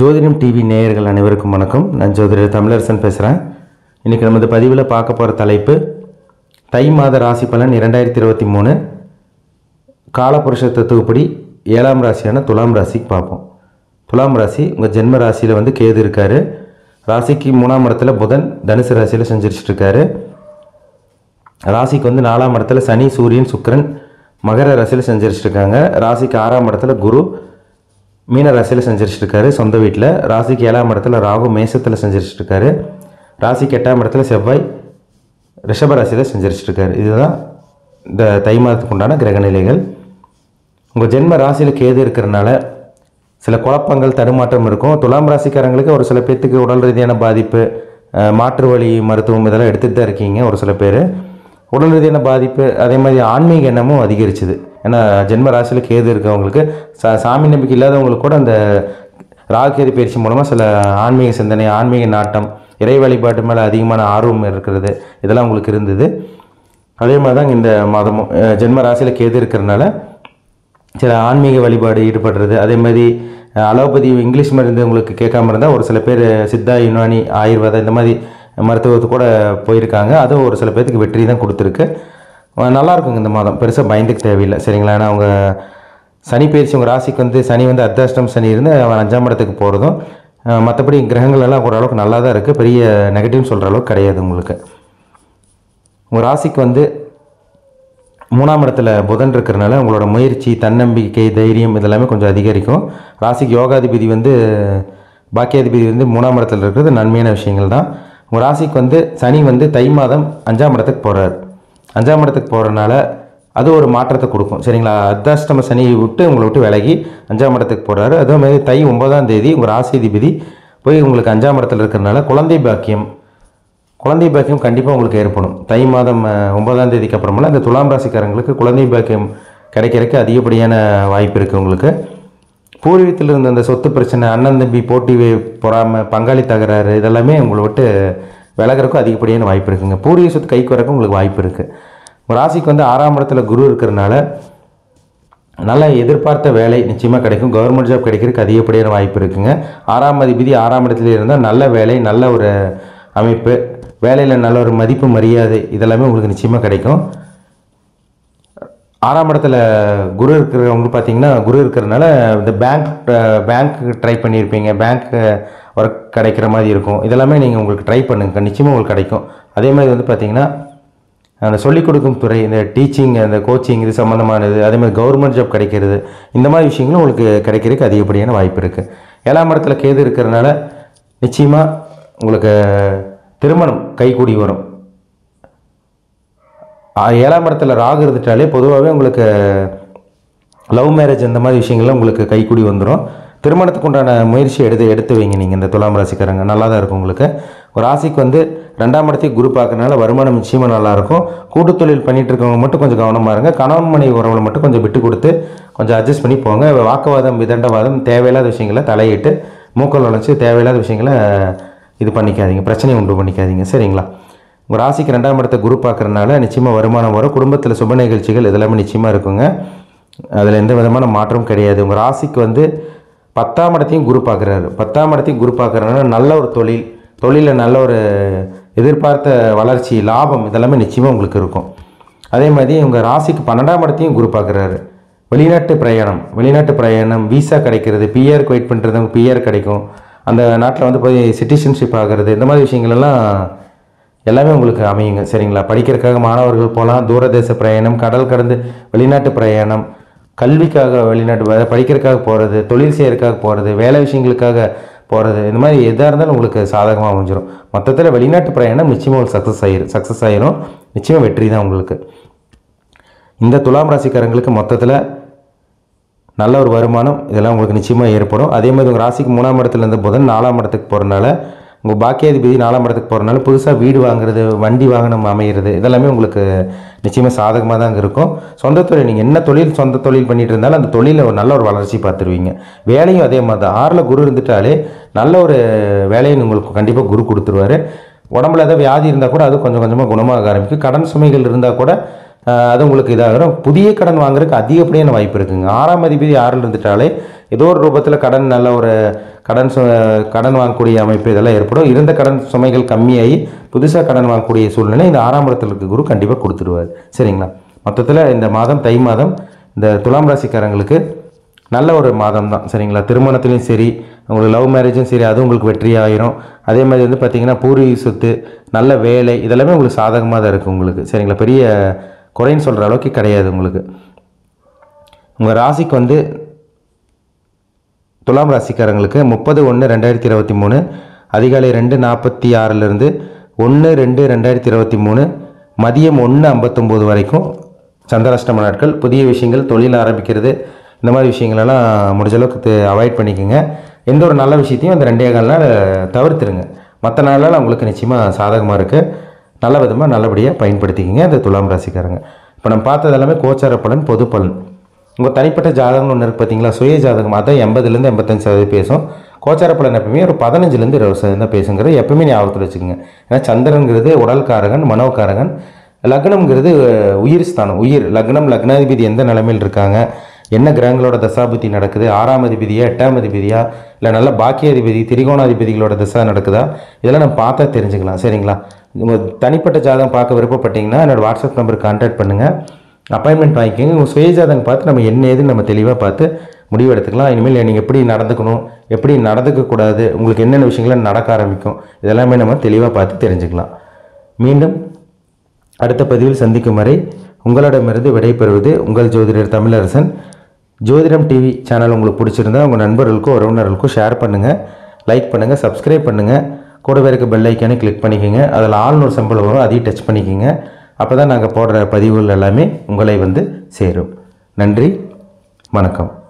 ஜோதிடம் டிவி நேயர்கள் அனைவருக்கும் வணக்கம். நான் ஜோதிடர் தமிழரசன் பேசுகிறேன் இன்றைக்கி நம்ம இந்த பதிவில் பார்க்க போகிற தலைப்பு தை மாத ராசி பலன் இரண்டாயிரத்தி இருபத்தி மூணு. காலபுருஷ தத்துவப்படி ஏழாம் ராசியான துலாம் ராசிக்கு பார்ப்போம். துலாம் ராசி உங்கள் ஜென்ம ராசியில் வந்து கேது இருக்கார். ராசிக்கு மூணாம் இடத்துல புதன் தனுசு ராசியில் செஞ்சிருச்சிட்டு இருக்காரு ராசிக்கு வந்து நாலாம் இடத்துல சனி சூரியன் சுக்கிரன் மகர ராசியில் செஞ்சிருச்சிட்டு இருக்காங்க ராசிக்கு ஆறாம் இடத்துல குரு மீன ராசியில் செஞ்சிருச்சிட்டு சொந்த வீட்டில் ராசிக்கு ஏழாம் இடத்துல ராகு மேசத்தில் செஞ்சிருச்சிட்டு ராசிக்கு எட்டாம் இடத்துல செவ்வாய் ரிஷப ராசியில் செஞ்சிருச்சிட்டு இதுதான் இந்த தை மாதத்துக்கு உண்டான கிரகநிலைகள் உங்கள் ஜென்ம ராசியில் கேது இருக்கிறனால சில குழப்பங்கள் தடுமாற்றம் இருக்கும். துலாம் ராசிக்காரங்களுக்கு ஒரு சில பேர்த்துக்கு உடல் ரீதியான பாதிப்பு மாற்று வழி மருத்துவம் இதெல்லாம் எடுத்துகிட்டு தான் இருக்கீங்க ஒரு சில பேர். உடல் ரீதியான பாதிப்பு அதே மாதிரி ஆன்மீக எண்ணமும் அதிகரிச்சுது. ஏன்னா ஜென்ம ராசியில் கேது இருக்கவங்களுக்கு சா சாமி நம்பிக்கை இல்லாதவங்களுக்கு கூட அந்த ராகேரி பயிற்சி மூலமாக சில ஆன்மீக சிந்தனை ஆன்மீக நாட்டம் இறை வழிபாட்டு மேலே அதிகமான ஆர்வம் இருக்கிறது. இதெல்லாம் உங்களுக்கு இருந்தது. அதே மாதிரி தான் இந்த மாதமும் ஜென்ம ராசியில் கேது இருக்கிறனால சில ஆன்மீக வழிபாடு ஈடுபடுறது. அதே மாதிரி அலோபதி இங்கிலீஷ் மருந்து உங்களுக்கு கேட்காம இருந்தால் ஒரு சில பேர் சித்தா யுனானி ஆயுர்வேதம் இந்த மாதிரி மருத்துவத்து கூட போயிருக்காங்க. அதுவும் ஒரு சில பேர்த்துக்கு வெற்றி தான் கொடுத்துருக்கு. நல்லா இருக்குங்க இந்த மாதம். பெருசாக பயந்துக்கு தேவையில்லை. சரிங்களா? ஏன்னா அவங்க சனி பயிற்சி உங்கள் ராசிக்கு வந்து சனி வந்து அர்த்தாஷ்டம் சனி இருந்து அவன் அஞ்சாம் இடத்துக்கு போகிறதும் மற்றபடி கிரகங்கள் எல்லாம் ஓரளவுக்கு நல்லா தான் இருக்குது பெரிய நெகட்டிவ்னு சொல்கிற அளவுக்கு கிடையாது உங்களுக்கு. உங்கள் ராசிக்கு வந்து மூணாம் இடத்துல புதன் இருக்கிறனால உங்களோட முயற்சி தன்னம்பிக்கை தைரியம் இதெல்லாமே கொஞ்சம் அதிகரிக்கும். ராசிக்கு யோகாதிபதி வந்து பாக்கியாதிபதி வந்து மூணாம் இடத்துல இருக்கிறது நன்மையான விஷயங்கள் தான். உங்கள் ராசிக்கு வந்து சனி வந்து தை மாதம் அஞ்சாம் இடத்துக்கு போகிறார் அஞ்சாம் இடத்துக்கு போகிறனால அது ஒரு மாற்றத்தை கொடுக்கும். சரிங்களா? அர்த்தாஷ்டம சனியை விட்டு உங்களை விட்டு விலகி அஞ்சாம் இடத்துக்கு போகிறாரு அதே மாதிரி தை ஒன்பதாம் தேதி உங்கள் ராசிதிபதி போய் உங்களுக்கு அஞ்சாம் இடத்துல இருக்கிறனால குழந்தை பாக்கியம் குழந்தை பாக்கியம் கண்டிப்பாக உங்களுக்கு ஏற்படும். தை மாதம் ஒன்பதாம் தேதிக்கு அப்புறமெல்லாம் இந்த துலாம் ராசிக்காரங்களுக்கு குழந்தை பாக்கியம் கிடைக்கிறதுக்கு அதிகப்படியான வாய்ப்பு இருக்குது உங்களுக்கு. பூர்வீகத்தில் இருந்த அந்த சொத்து பிரச்சனை அண்ணன் தம்பி போட்டி பொறாமல் பங்காளி தகராறு இதெல்லாமே உங்களை விட்டு விலகிறக்கும் அதிகப்படியான வாய்ப்பு இருக்குங்க. பூர்வீக சொத்து கைக்கு வரக்கும் உங்களுக்கு வாய்ப்பு இருக்குது ராசிக்கு வந்து ஆறாம் இடத்துல குரு இருக்கிறனால நல்ல எதிர்பார்த்த வேலை நிச்சயமாக கிடைக்கும். கவர்மெண்ட் ஜாப் கிடைக்கிறதுக்கு அதிகப்படியான வாய்ப்பு இருக்குங்க. ஆறாம் அதிபதி ஆறாம் இடத்துல இருந்தால் நல்ல வேலை நல்ல ஒரு அமைப்பு வேலையில் நல்ல ஒரு மதிப்பு மரியாதை இதெல்லாமே உங்களுக்கு நிச்சயமாக கிடைக்கும். ஆறாம் இடத்துல குரு இருக்கிறவங்க பார்த்தீங்கன்னா குரு இருக்கிறதுனால இந்த பேங்க் பேங்க் ட்ரை பண்ணியிருப்பீங்க. பேங்க் ஒர்க் கிடைக்கிற மாதிரி இருக்கும். இதெல்லாமே நீங்கள் உங்களுக்கு ட்ரை பண்ணுங்க. நிச்சயமாக உங்களுக்கு கிடைக்கும். அதே மாதிரி வந்து பார்த்தீங்கன்னா அந்த சொல்லிக் கொடுக்கும் துறை இந்த டீச்சிங் அந்த கோச்சிங் இது சம்மந்தமானது அதே மாதிரி கவர்மெண்ட் ஜாப் கிடைக்கிறது இந்த மாதிரி விஷயங்களும் உங்களுக்கு கிடைக்கிறதுக்கு அதிகப்படியான வாய்ப்பு இருக்குது ஏழாம் இடத்துல கேது இருக்கிறதுனால நிச்சயமாக உங்களுக்கு திருமணம் கைகூடி வரும். ஏழாம் இடத்துல ராகு இருந்துட்டாலே பொதுவாகவே உங்களுக்கு லவ் மேரேஜ் இந்த மாதிரி விஷயங்கள்லாம் உங்களுக்கு கைக்குடி வந்துடும் திருமணத்துக்கு உண்டான முயற்சி எடுத்து எடுத்து வைங்க நீங்கள் இந்த துலாம் ராசிக்காரங்க. நல்லா தான் இருக்கும் உங்களுக்கு. ஒரு ராசிக்கு வந்து ரெண்டாம் இடத்தையும் குரு பார்க்கறனால வருமானம் நிச்சயமாக நல்லாயிருக்கும். கூட்டு தொழில் பண்ணிகிட்டு இருக்கவங்க மட்டும் கொஞ்சம் கவனமாக இருங்க. கணவன் மனைவி உறவுகளை மட்டும் கொஞ்சம் விட்டு கொடுத்து கொஞ்சம் அட்ஜஸ்ட் பண்ணி போங்க. வாக்குவாதம் விதண்டவாதம் தேவையில்லாத விஷயங்களை தலையிட்டு மூக்கல் வளைச்சு தேவையில்லாத விஷயங்களை இது பண்ணிக்காதீங்க. பிரச்சனையை உண்டு பண்ணிக்காதீங்க. சரிங்களா? உங்கள் ராசிக்கு ரெண்டாம் இடத்த குரு பார்க்குறதுனால நிச்சயமாக வருமானம் வரும். குடும்பத்தில் சுப நிகழ்ச்சிகள் இதெல்லாமே நிச்சயமாக இருக்குங்க. அதில் எந்த விதமான மாற்றமும் கிடையாது. உங்கள் ராசிக்கு வந்து பத்தாம் இடத்தையும் குரு பார்க்குறாரு. பத்தாம் இடத்தையும் குரு பார்க்குறனால நல்ல ஒரு தொழில் தொழிலில் நல்ல ஒரு எதிர்பார்த்த வளர்ச்சி லாபம் இதெல்லாமே நிச்சயமாக உங்களுக்கு இருக்கும். அதே மாதிரி உங்கள் ராசிக்கு பன்னெண்டாம் இடத்தையும் குரு பார்க்குறாரு. வெளிநாட்டு பிரயாணம் வெளிநாட்டு பிரயாணம் விசா கிடைக்கிறது பிஆருக்கு வெயிட் பண்ணுறதுங்க பிஆர் கிடைக்கும். அந்த நாட்டில் வந்து போய் சிட்டிசன்ஷிப் ஆகிறது இந்த மாதிரி விஷயங்கள்லாம் எல்லாமே உங்களுக்கு அமையுங்க. சரிங்களா? படிக்கிறதுக்காக மாணவர்கள் போகலாம். தூரதேச பிரயாணம் கடல் கடந்து வெளிநாட்டு பிரயாணம் கல்விக்காக வெளிநாட்டு படிக்கிறதுக்காக போகிறது தொழில் செய்யறதுக்காக போகிறது வேலை விஷயங்களுக்காக போகிறது இந்த மாதிரி எதாக இருந்தாலும் உங்களுக்கு சாதகமாக அமைஞ்சிடும் மொத்தத்தில் வெளிநாட்டு பிரயாணம் நிச்சயமாக ஒரு சக்ஸஸ் ஆயிரும். சக்ஸஸ் ஆயிரும். நிச்சயமாக வெற்றி தான் உங்களுக்கு. இந்த துலாம் ராசிக்காரங்களுக்கு மொத்தத்தில் நல்ல ஒரு வருமானம் இதெல்லாம் உங்களுக்கு நிச்சயமாக ஏற்படும். அதே மாதிரி உங்கள் ராசிக்கு மூணாம் இடத்துல இருந்த புதன் நாலாம் இடத்துக்கு போகிறனால உங்கள் பாக்கியாதிபதி நாலாம் இடத்துக்கு போகிறனால புதுசாக வீடு வாங்குறது வண்டி வாகனம் அமைகிறது இதெல்லாமே உங்களுக்கு நிச்சயமாக சாதகமாக தான் இருக்கும். சொந்த தொழில் நீங்கள் என்ன தொழில் சொந்த தொழில் பண்ணிட்டு இருந்தாலும் அந்த தொழிலில் ஒரு நல்ல ஒரு வளர்ச்சி பார்த்துருவீங்க. வேலையும் அதே மாதிரி தான். ஆறில் குரு இருந்துட்டாலே நல்ல ஒரு வேலையை உங்களுக்கு கண்டிப்பாக குரு கொடுத்துருவாரு. உடம்புல ஏதாவது வியாதி இருந்தால் கூட அது கொஞ்சம் கொஞ்சமாக குணமாக ஆரம்பிக்கும். கடன் சுமைகள் இருந்தால் கூட அது உங்களுக்கு இதாகிடும் புதிய கடன் வாங்குறதுக்கு அதிகப்படியான வாய்ப்பு இருக்குங்க. ஆறாம் அதிபதி ஆறில் இருந்துட்டாலே ஏதோ ஒரு ரூபத்தில் கடன் நல்ல ஒரு கடன் சு கடன் வாங்கக்கூடிய அமைப்பு இதெல்லாம் ஏற்படும். இருந்த கடன் சுமைகள் கம்மியாகி புதுசாக கடன் வாங்கக்கூடிய சூழ்நிலை இந்த ஆறாம் இடத்துல இருக்க. குரு கண்டிப்பாக கொடுத்துருவார். சரிங்களா? மொத்தத்தில் இந்த மாதம் தை மாதம் இந்த துலாம் ராசிக்காரங்களுக்கு நல்ல ஒரு மாதம் தான். சரிங்களா? திருமணத்துலேயும் சரி உங்களுக்கு லவ் மேரேஜும் சரி அது உங்களுக்கு வெற்றி ஆயிரும் அதே மாதிரி வந்து பார்த்திங்கன்னா பூர்வீக சொத்து நல்ல வேலை இதெல்லாமே உங்களுக்கு சாதகமாக தான் இருக்குது உங்களுக்கு. சரிங்களா? பெரிய குறைன்னு சொல்கிற அளவுக்கு கிடையாது உங்களுக்கு. உங்கள் ராசிக்கு வந்து துலாம் ராசிக்காரங்களுக்கு முப்பது ஒன்று ரெண்டாயிரத்தி இருபத்தி மூணு அதிகாலை ரெண்டு நாற்பத்தி ஆறிலிருந்து ஒன்று ரெண்டு ரெண்டாயிரத்தி இருபத்தி மூணு மதியம் ஒன்று ஐம்பத்தொம்போது வரைக்கும் சந்திராஷ்டம நாட்கள். புதிய விஷயங்கள் தொழில் ஆரம்பிக்கிறது இந்த மாதிரி விஷயங்களெல்லாம் முடிஞ்ச அளவுக்கு அவாய்ட் பண்ணிக்கோங்க. எந்த ஒரு நல்ல விஷயத்தையும் அந்த ரெண்டே கால் நாள் தவிர்த்துருங்க. மற்ற நாளால் உங்களுக்கு நிச்சயமாக சாதகமாக இருக்குது நல்ல விதமாக நல்லபடியாக பயன்படுத்திக்கிங்க அந்த துலாம் ராசிக்காரங்க. இப்போ நம்ம பார்த்தது எல்லாமே கோச்சார பலன் பொது பலன். உங்கள் தனிப்பட்ட ஜாதகம் ஒன்று இருக்குது பார்த்தீங்களா சுய ஜாதகம் அதான் எண்பதுலேருந்து எண்பத்தஞ்சு சதவீதம் பேசும். கோச்சார பலன் எப்பவுமே ஒரு பதினஞ்சுலேருந்து இருபது சதவீதம் தான் பேசுங்கிறது எப்பவுமே ஞாபகத்தில் வச்சுக்கோங்க. ஏன்னா சந்திரனுங்கிறது உடல்காரகன் மனோகாரகன். லக்னம்ங்கிறது உயிர் ஸ்தானம் உயிர். லக்னம் லக்னாதிபதி எந்த நிலைமையில் இருக்காங்க? என்ன கிரகங்களோட தசாபுத்தி நடக்குது? ஆறாம் அதிபதியா எட்டாம் அதிபதியா? இல்லை நல்ல பாக்கியாதிபதி திரிகோணாதிபதிகளோட தசா நடக்குதா? இதெல்லாம் நம்ம பார்த்தா தெரிஞ்சுக்கலாம். சரிங்களா? தனிப்பட்ட ஜாதகம் பார்க்க விருப்பப்பட்டீங்கன்னா என்னோடய வாட்ஸ்அப் நம்பருக்கு கான்டாக்ட் பண்ணுங்கள் அப்பாயின்மெண்ட் வாங்கிக்கோங்க. உங்கள் சுய ஜாதகம் பார்த்து நம்ம என்ன ஏதுன்னு நம்ம தெளிவாக பார்த்து முடிவு எடுத்துக்கலாம். இனிமேல் நீங்கள் எப்படி நடந்துக்கணும் எப்படி நடந்துக்கக்கூடாது உங்களுக்கு என்னென்ன விஷயங்கள்லாம் நடக்க ஆரம்பிக்கும் இதெல்லாமே நம்ம தெளிவாக பார்த்து தெரிஞ்சுக்கலாம். மீண்டும் அடுத்த பதிவில் சந்திக்கும் வரை உங்களிடமிருந்து விடைபெறுவது உங்கள் ஜோதிடர் தமிழரசன். ஜோதிடம் டிவி சேனல் உங்களுக்கு பிடிச்சிருந்தா உங்கள் நண்பர்களுக்கும் உறவினர்களுக்கும் ஷேர் பண்ணுங்கள் லைக் பண்ணுங்கள் சப்ஸ்கிரைப் பண்ணுங்கள் கூடவே இருக்க பெல் ஐக்கானே கிளிக் பண்ணிக்கோங்க. அதில் ஆள்னு ஒரு சம்பளம் வரும். அதையும் டச் பண்ணிக்கோங்க. அப்போ தான் நாங்கள் போடுற பதிவுகள் எல்லாமே உங்களை வந்து சேரும். நன்றி. வணக்கம்.